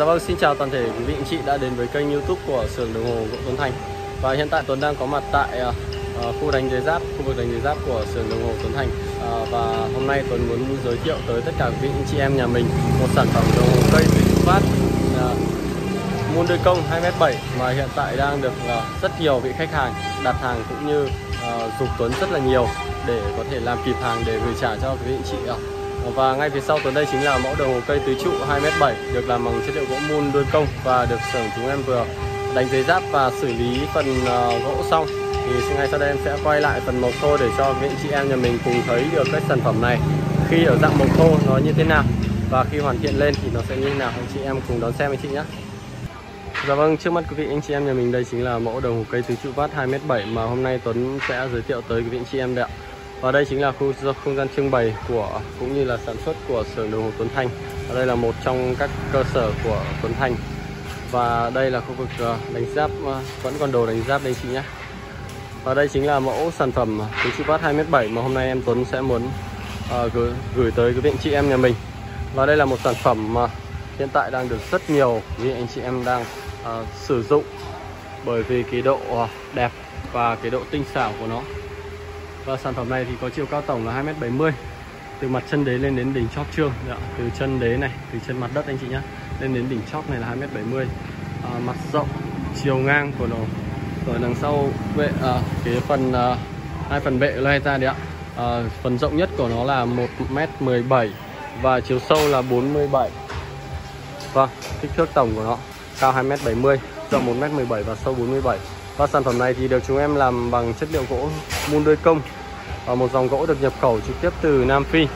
Dạ vâng, xin chào toàn thể quý vị anh chị đã đến với kênh youtube của xưởng đồng hồ Gỗ Tuấn Thành. Và hiện tại Tuấn đang có mặt tại uh, khu đánh giấy giáp, khu vực đánh giấy giáp của xưởng đồng hồ Tuấn Thành. Uh, Và hôm nay Tuấn muốn giới thiệu tới tất cả quý vị anh chị em nhà mình một sản phẩm đồng hồ cây từ Trung Phát uh, Môn đôi công 2m7 mà hiện tại đang được uh, rất nhiều vị khách hàng đặt hàng cũng như uh, dục Tuấn rất là nhiều để có thể làm kịp hàng để gửi trả cho quý vị anh chị uh, và ngay phía sau Tuấn đây chính là mẫu đồng hồ cây tứ trụ 2m7 được làm bằng chất liệu gỗ mun đuôi công và được xưởng chúng em vừa đánh giấy giáp và xử lý phần ờ, gỗ xong. Thì ngay sau đây em sẽ quay lại phần mộc thô để cho các chị em nhà mình cùng thấy được cái sản phẩm này. Khi ở dạng mộc thô nó như thế nào và khi hoàn thiện lên thì nó sẽ như thế nào anh chị em cùng đón xem anh chị nhé. Dạ vâng, trước mắt quý vị anh chị em nhà mình đây chính là mẫu đồng hồ cây tứ trụ vát 2m7 mà hôm nay Tuấn sẽ giới thiệu tới quý vị anh chị em đấy ạ và đây chính là khu không gian trưng bày của cũng như là sản xuất của xưởng đồng hồ Tuấn Thanh. Và đây là một trong các cơ sở của Tuấn Thanh. Và đây là khu vực ờ, đánh giáp ờ, vẫn còn đồ đánh giáp đây chị nhé. Và đây chính là mẫu sản phẩm kính chữ bát 2m7 mà hôm nay em Tuấn sẽ muốn uh, gửi, gửi tới quý vị anh chị em nhà mình. Và đây là một sản phẩm mà hiện tại đang được rất nhiều quý anh chị em đang uh, sử dụng bởi vì cái độ đẹp và cái độ tinh xảo của nó và sản phẩm này thì có chiều cao tổng là 2m70 từ mặt chân đế lên đến đỉnh chóp trương. Dạ, từ chân đế này từ chân mặt đất anh chị nhé lên đến đỉnh chóp này là 2m70 à, mặt rộng chiều ngang của nó rồi đằng sau vệ à, cái phần à, hai phần bệ loe ra đấy ạ. À, phần rộng nhất của nó là 1m17 và chiều sâu là 47 vâng kích thước tổng của nó cao 2m70 rộng 1m17 và sâu 47 và sản phẩm này thì được chúng em làm bằng chất liệu gỗ mun đôi công và một dòng gỗ được nhập khẩu trực tiếp từ Nam Phi.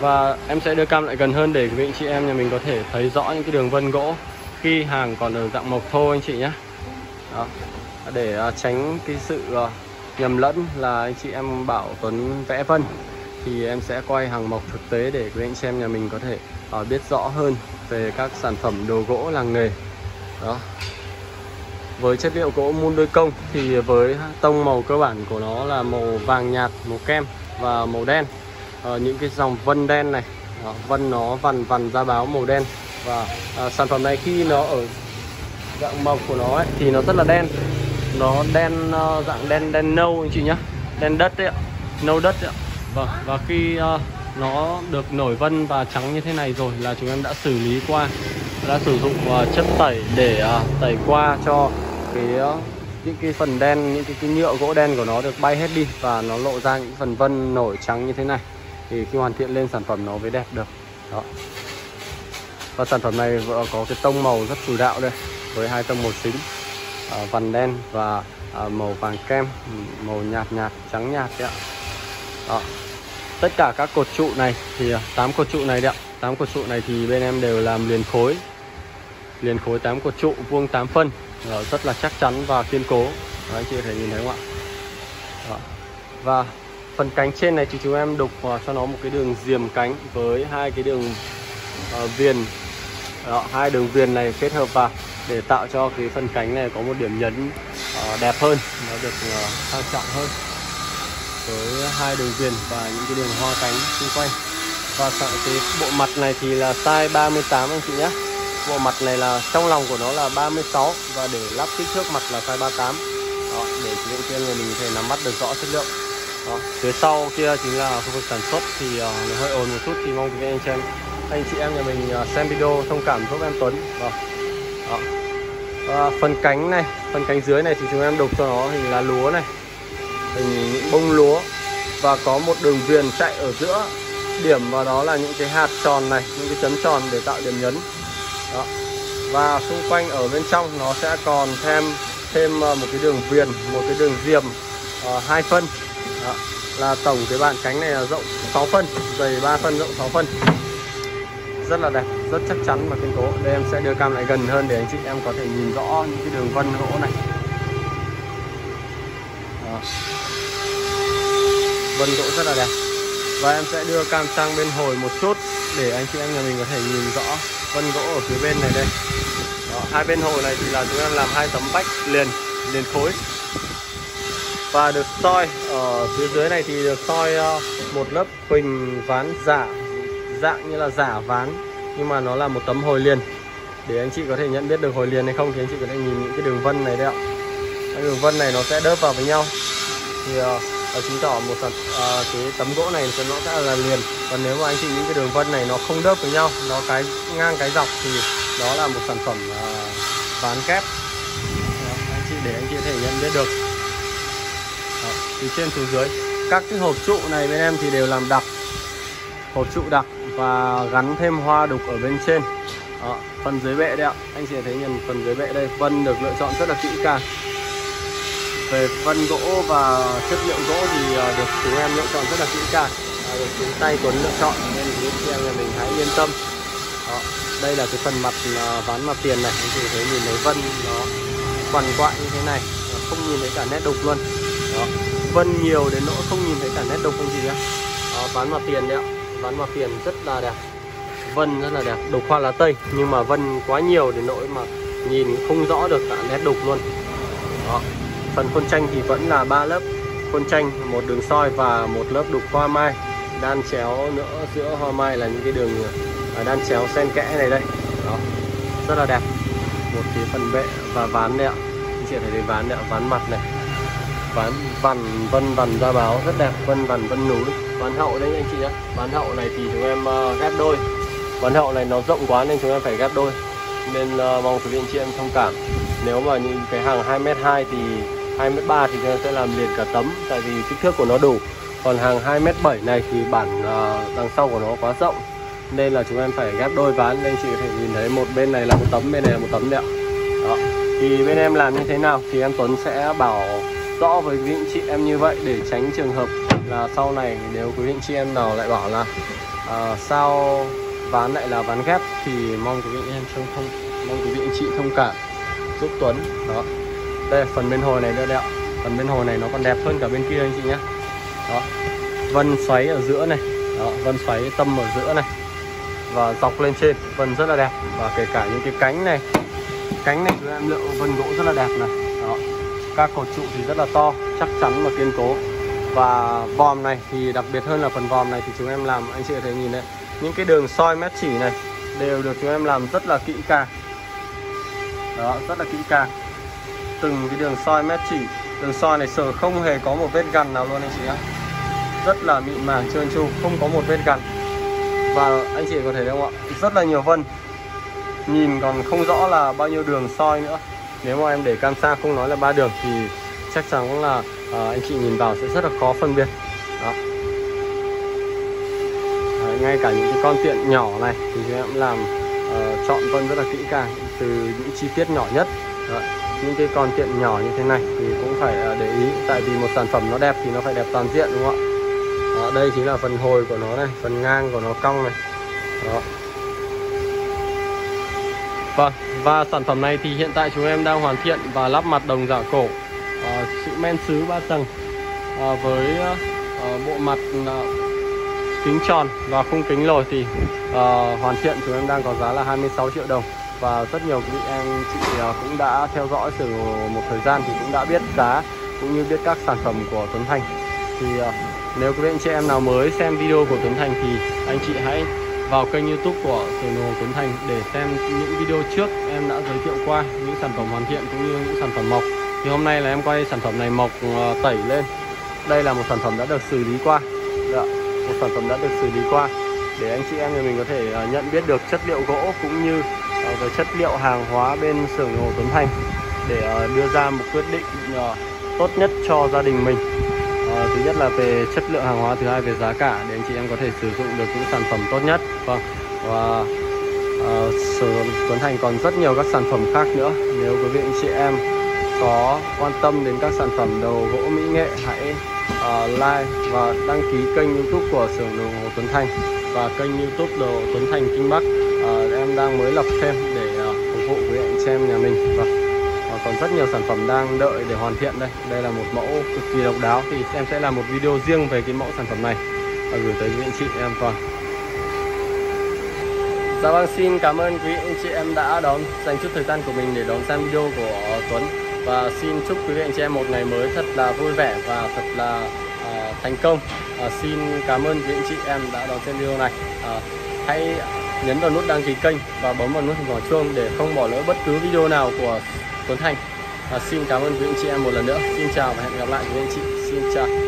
Và em sẽ đưa cam lại gần hơn để quý anh chị em nhà mình có thể thấy rõ những cái đường vân gỗ khi hàng còn ở dạng mộc thô anh chị nhé. Đó. để à, tránh cái sự à, nhầm lẫn là anh chị em bảo Tuấn vẽ vân, thì em sẽ quay hàng mộc thực tế để quý anh chị em nhà mình có thể à, biết rõ hơn về các sản phẩm đồ gỗ làng nghề. Đó với chất liệu gỗ mun đôi công thì với tông màu cơ bản của nó là màu vàng nhạt màu kem và màu đen. À, những cái dòng vân đen này đó, vân nó vằn vằn ra báo màu đen. Và à, sản phẩm này khi nó ở dạng màu của nó ấy, thì nó rất là đen. Nó đen uh, dạng đen đen nâu anh chị nhá. Đen đất đấy ạ nâu đất đấy ạ. Vâng và khi uh, nó được nổi vân và trắng như thế này rồi là chúng em đã xử lý qua đã sử dụng uh, chất tẩy để uh, tẩy qua cho cái ờ, những cái phần đen những cái, cái nhựa gỗ đen của nó được bay hết đi và nó lộ ra những phần vân nổi trắng như thế này. Thì khi hoàn thiện lên sản phẩm nó mới đẹp được. Đó. Và sản phẩm này có cái tông màu rất chủ đạo đây với hai tông màu chính à, vằn đen và à, màu vàng kem màu nhạt nhạt trắng nhạt đấy ạ. Đó. Tất cả các cột trụ này thì 8 cột trụ này đấy ạ. 8 cột trụ này thì bên em đều làm liền khối. Liền khối 8 cột trụ vuông 8 phân. Đó, rất là chắc chắn và kiên cố. Đấy, anh chị có thể nhìn thấy không ạ? Đó. và phần cánh trên này thì chúng em đục uh, cho nó một cái đường diềm cánh với hai cái đường uh, viền. Đó, hai đường viền này kết hợp vào để tạo cho cái phần cánh này có một điểm nhấn uh, đẹp hơn. Nó được uh, sang trọng hơn với hai đường viền và những cái đường hoa cánh xung quanh. Và cái bộ mặt này thì là size 38 anh chị nhé bộ mặt này là trong lòng của nó là 36 và để lắp kích thước mặt là size 38 đó, để chị em kia người mình có thể nắm bắt được rõ chất lượng đó. phía sau kia chính là khu vực sản xuất thì uh, nó hơi ồn một chút thì mong quý anh chị em anh chị em nhà mình uh, xem video thông cảm giúp em Tuấn đó. Đó. À, phần cánh này phần cánh dưới này thì chúng em đục cho nó hình lá lúa này hình những bông lúa và có một đường viền chạy ở giữa điểm vào đó là những cái hạt tròn này những cái chấm tròn để tạo điểm nhấn đó. Và xung quanh ở bên trong nó sẽ còn thêm thêm ờ, một cái đường viền một cái đường diềm uh, hai phân. Đó. là tổng cái bàn cánh này là rộng 6 phân dày 3 phân rộng 6 phân. Rất là đẹp rất chắc chắn và kiên cố. Đây em sẽ đưa cam lại gần hơn để anh chị em có thể nhìn rõ những cái đường vân gỗ này. Đó. vân gỗ rất là đẹp. Và em sẽ đưa cam sang bên hồi một chút để anh chị em nhà mình có thể nhìn rõ vân gỗ ở phía bên này đây. Đó, hai bên hồ này thì là chúng em làm hai tấm vách liền liền khối và được soi ở phía dưới này thì được soi ờ, một lớp huỳnh ván giả dạng như là giả ván nhưng mà nó là một tấm hồi liền. Để anh chị có thể nhận biết được hồi liền hay không thì anh chị có thể nhìn những cái đường vân này đấy ạ. Cái đường vân này nó sẽ đớp vào với nhau. Thì uh, Ờ, chứng tỏ một sản à, ờ, cái tấm gỗ này nó sẽ là liền. Còn nếu mà anh chị những cái đường vân này nó không đớp với nhau nó cái ngang cái dọc thì đó là một sản phẩm à, ván kép. Đó, anh chị để anh chị có thể nhận biết được. Đó, từ trên xuống dưới. Các cái hộp trụ này bên em thì đều làm đặc. Hộp trụ đặc và gắn thêm hoa đục ở bên trên. Đó, phần dưới bệ đây ạ. Anh chị thấy nhìn phần dưới bệ đây. Vân được lựa chọn rất là kỹ càng về vân gỗ và chất liệu gỗ thì à, được chúng em lựa chọn rất là kỹ càng. À, được chúng tay Tuấn lựa chọn nên những chị em mình hãy yên tâm. Đó, đây là cái phần mặt à, ván mặt tiền này. Anh chị thấy nhìn thấy vân nó quằn quại như thế này không nhìn thấy cả nét đục luôn. Đó vân nhiều đến nỗi không nhìn thấy cả nét đục gì nhá. Đó, ván mặt tiền đấy ạ. Ván mặt tiền rất là đẹp. Vân rất là đẹp đục hoa lá tây. Nhưng mà vân quá nhiều đến nỗi mà nhìn không rõ được cả nét đục luôn. Đó phần khuôn tranh thì vẫn là ba lớp khuôn tranh một đường soi và một lớp đục hoa mai. Đan chéo nữa giữa hoa mai là những cái đường à, đan chéo xen kẽ này đây. Đó rất là đẹp. Một cái phần bệ và ván đây ạ. Anh chị thấy đấy ván đây ạ ván mặt này. Ván vằn vân vằn ra báo rất đẹp. Vân vằn vân núi. Ván hậu đấy anh chị nhé ván hậu này thì chúng em ờ, ghép đôi. Ván hậu này nó rộng quá nên chúng em phải ghép đôi. Nên uh, mong quý vị anh chị em thông cảm. Nếu mà những cái hàng 2m2 thì 2m3 thì chúng em sẽ làm liền cả tấm tại vì kích thước của nó đủ. Còn hàng 2m7 này thì bản uh, đằng sau của nó quá rộng nên là chúng em phải ghép đôi ván. Nên chị có thể nhìn thấy một bên này là một tấm bên này là một tấm đấy ạ. Đó. Thì bên em làm như thế nào? Thì em Tuấn sẽ bảo rõ với quý anh chị em như vậy để tránh trường hợp là sau này nếu quý anh chị em nào lại bảo là uh, sao ván lại là ván ghép thì mong quý vị em trông thông mong quý vị anh chị thông cảm. Giúp Tuấn. Đó đây phần bên hồi này nữa đẹp, phần bên hồi này nó còn đẹp hơn cả bên kia anh chị nhé. Đó. Vân xoáy ở giữa này. Đó vân xoáy tâm ở giữa này. Và dọc lên trên vân rất là đẹp. Và kể cả những cái cánh này. Cánh này chúng em lựa vân gỗ rất là đẹp này. Đó. Các cột trụ thì rất là to chắc chắn và kiên cố. Và vòm này thì đặc biệt hơn là phần vòm này thì chúng em làm anh chị có thể nhìn đấy những cái đường soi mét chỉ này đều được chúng em làm rất là kỹ càng. Đó rất là kỹ càng từng cái đường soi mét chỉ. Đường soi này sờ không hề có một vết gằn nào luôn anh chị nhé rất là mịn màng trơn tru không có một vết gằn. Và anh chị có thể thấy không ạ? Rất là nhiều vân. Nhìn còn không rõ là bao nhiêu đường soi nữa. Nếu mà em để cam xa không nói là ba đường thì chắc chắn là à, anh chị nhìn vào sẽ rất là khó phân biệt. Đó. Đấy, ngay cả những cái con tiện nhỏ này thì em làm uh, chọn vân rất là kỹ càng từ những chi tiết nhỏ nhất. Đó. những cái con tiện nhỏ như thế này thì cũng phải à, để ý. Tại vì một sản phẩm nó đẹp thì nó phải đẹp toàn diện đúng không ạ? Đó, đây chính là phần hồi của nó này phần ngang của nó cong này. Đó. Vâng, và sản phẩm này thì hiện tại chúng em đang hoàn thiện và lắp mặt đồng giả cổ. Uh, Sự men sứ 3 tầng uh, Với uh, bộ mặt uh, kính tròn và khung kính lồi thì uh, hoàn thiện chúng em đang có giá là 26 triệu đồng. Và rất nhiều quý anh chị à, cũng đã theo dõi từ một thời gian thì cũng đã biết giá cũng như biết các sản phẩm của Tuấn Thành. Thì à, nếu quý anh chị em nào mới xem video của Tuấn Thành thì anh chị hãy vào kênh youtube của Sườn Hồ Tuấn Thành để xem những video trước em đã giới thiệu qua những sản phẩm hoàn thiện cũng như những sản phẩm mộc. Thì hôm nay là em quay sản phẩm này mộc à, tẩy lên. Đây là một sản phẩm đã được xử lý qua. Dạ, một sản phẩm đã được xử lý qua để anh chị em nhà mình có thể nhận biết được chất liệu gỗ cũng như Ờ, về chất liệu hàng hóa bên xưởng Hồ Tuấn Thành để ờ, đưa ra một quyết định ờ, tốt nhất cho gia đình mình. À, thứ nhất là về chất lượng hàng hóa thứ hai về giá cả để anh chị em có thể sử dụng được những sản phẩm tốt nhất. Vâng và uh, sở Tuấn Thành còn rất nhiều các sản phẩm khác nữa. Nếu quý vị anh chị em có quan tâm đến các sản phẩm đồ gỗ mỹ nghệ hãy uh, like và đăng ký kênh youtube của xưởng đồ Hồ Tuấn Thành và kênh youtube đồ Tuấn Thành Kinh Bắc. Ờ, em đang mới lập thêm để ờ, phục vụ quý anh chị em nhà mình. Vâng. Ờ, còn rất nhiều sản phẩm đang đợi để hoàn thiện đây. Đây là một mẫu cực kỳ độc đáo. Thì em sẽ làm một video riêng về cái mẫu sản phẩm này và gửi tới quý anh chị em vâng Dạ vâng, xin cảm ơn quý anh chị em đã đón dành chút thời gian của mình để đón xem video của Tuấn. Và xin chúc quý vị anh chị em một ngày mới thật là vui vẻ và thật là uh, thành công. Uh, xin cảm ơn quý anh chị em đã đón xem video này. Uh, hãy nhấn vào nút đăng ký kênh và bấm vào nút hình quả chuông để không bỏ lỡ bất cứ video nào của Tuấn Thành. À, xin cảm ơn quý anh chị em một lần nữa. Xin chào và hẹn gặp lại quý anh chị. Xin chào. Xin chào.